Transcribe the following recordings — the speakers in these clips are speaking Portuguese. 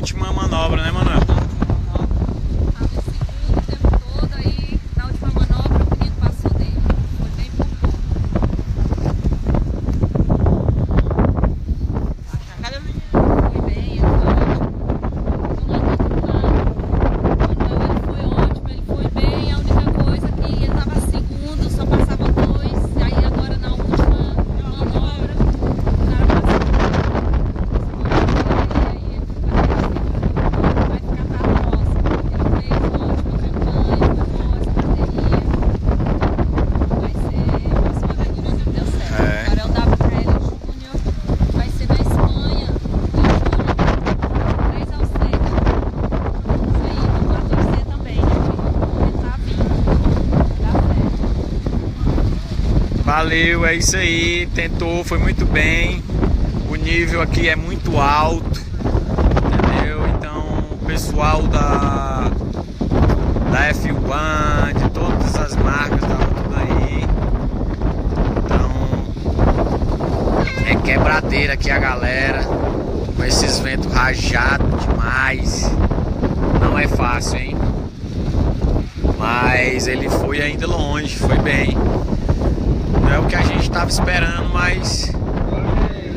última manobra, né, mano? Valeu, é isso aí. Tentou, foi muito bem. O nível aqui é muito alto. Entendeu? Então, o pessoal da da F1, de todas as marcas, estavam tudo aí. Então, é quebradeira aqui a galera. Com esses ventos rajados demais. Não é fácil, hein? Mas ele foi ainda longe, foi bem. É o que a gente estava esperando, mas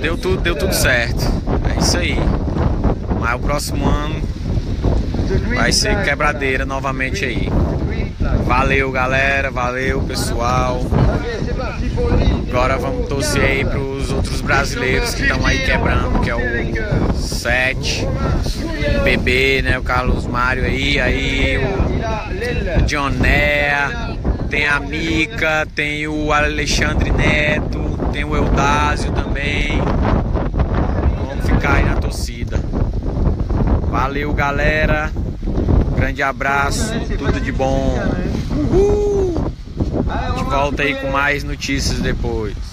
deu tudo, deu tudo certo. É isso aí. Mas o próximo ano vai ser quebradeira novamente aí. Valeu galera, valeu pessoal. Agora vamos torcer aí para os outros brasileiros que estão aí quebrando, que é o 7, o bebê, né? O Carlos Mário aí, aí o John Nea, tem a Mica, tem o Alexandre Neto, tem o Eudásio também. Vamos ficar aí na torcida. Valeu galera. Grande abraço, tudo de bom. Uhul. A gente volta aí com mais notícias depois.